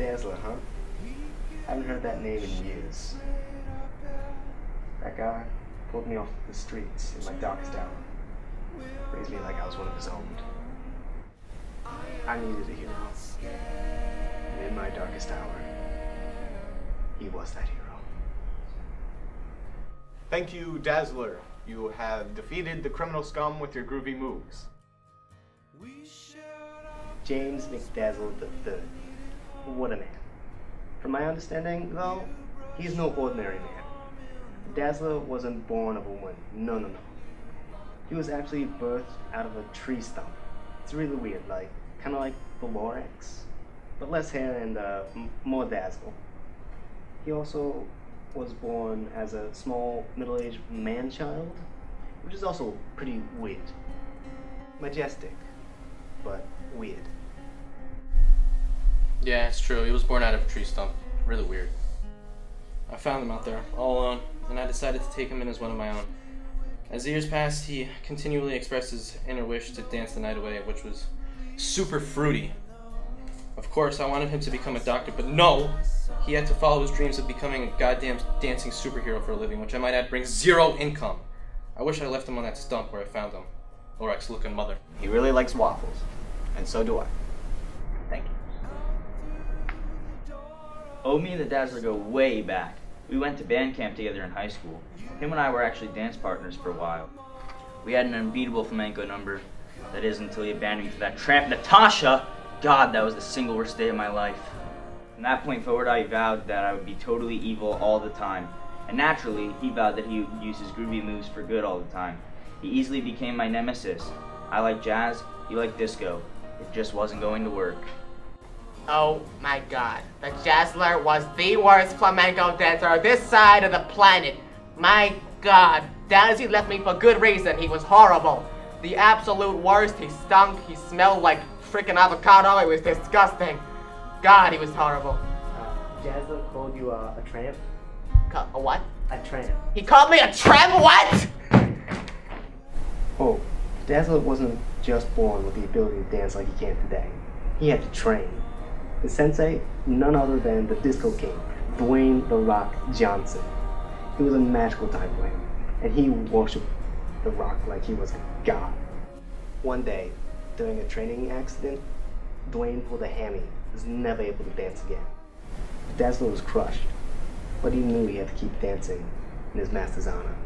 Dazzler, huh? Haven't heard that name in years. That guy pulled me off the streets in my darkest hour. Raised me like I was one of his own. I needed a hero. And in my darkest hour, he was that hero. Thank you, Dazzler. You have defeated the criminal scum with your groovy moves. James McDazzle III. What a man. From my understanding, though, he's no ordinary man. Dazzler wasn't born of a woman. No, no, no. He was actually birthed out of a tree stump. It's really weird, like, kind of like the Lorax, but less hair and uh, more dazzle. He also was born as a small, middle-aged man-child, which is also pretty weird. Majestic, but weird. Yeah, it's true. He was born out of a tree stump. Really weird. I found him out there, all alone, and I decided to take him in as one of my own. As the years passed, he continually expressed his inner wish to dance the night away, which was super fruity. Of course, I wanted him to become a doctor, but no! He had to follow his dreams of becoming a goddamn dancing superhero for a living, which I might add brings zero income. I wish I left him on that stump where I found him. Lorax looking mother. He really likes waffles, and so do I. Oh, me and the Dazzler go way back. We went to band camp together in high school. Him and I were actually dance partners for a while. We had an unbeatable flamenco number. That is until he abandoned me for that tramp Natasha. God, that was the single worst day of my life. From that point forward, I vowed that I would be totally evil all the time. And naturally, he vowed that he would use his groovy moves for good all the time. He easily became my nemesis. I like jazz, he liked disco. It just wasn't going to work. Oh my god. The Jazzler was the worst flamenco dancer this side of the planet. My god. Dazzy left me for good reason. He was horrible. The absolute worst. He stunk. He smelled like freaking avocado. It was disgusting. God, he was horrible. Uh, Jazzler called you uh, a tramp? Ca- A what? A tramp. He called me a tramp? What? Oh, Dazzler wasn't just born with the ability to dance like he can today. He had to train. The sensei, none other than the Disco King, Dwayne The Rock Johnson. He was a magical type of man, and he worshipped The Rock like he was a god. One day, during a training accident, Dwayne pulled a hammy, was never able to dance again. Dazzler was crushed, but he knew he had to keep dancing in his master's honor.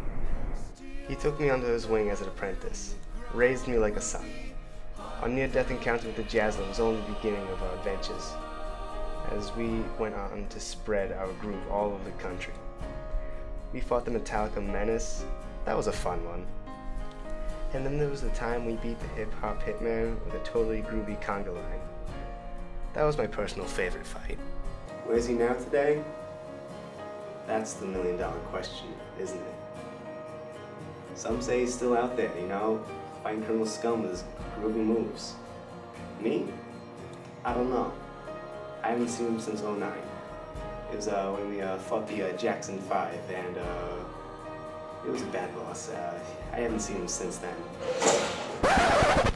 He took me under his wing as an apprentice, raised me like a son. Our near-death encounter with the Jazzler was only the beginning of our adventures, as we went on to spread our groove all over the country. We fought the Metallica Menace. That was a fun one. And then there was the time we beat the hip-hop hitman with a totally groovy conga line. That was my personal favorite fight. Where is he now today? That's the million dollar question, isn't it? Some say he's still out there, you know, fighting criminal scum with his groovy moves. Me? I don't know. I haven't seen him since 09. It was uh, when we uh, fought the uh, Jackson 5, and uh, it was a bad loss. Uh, I haven't seen him since then.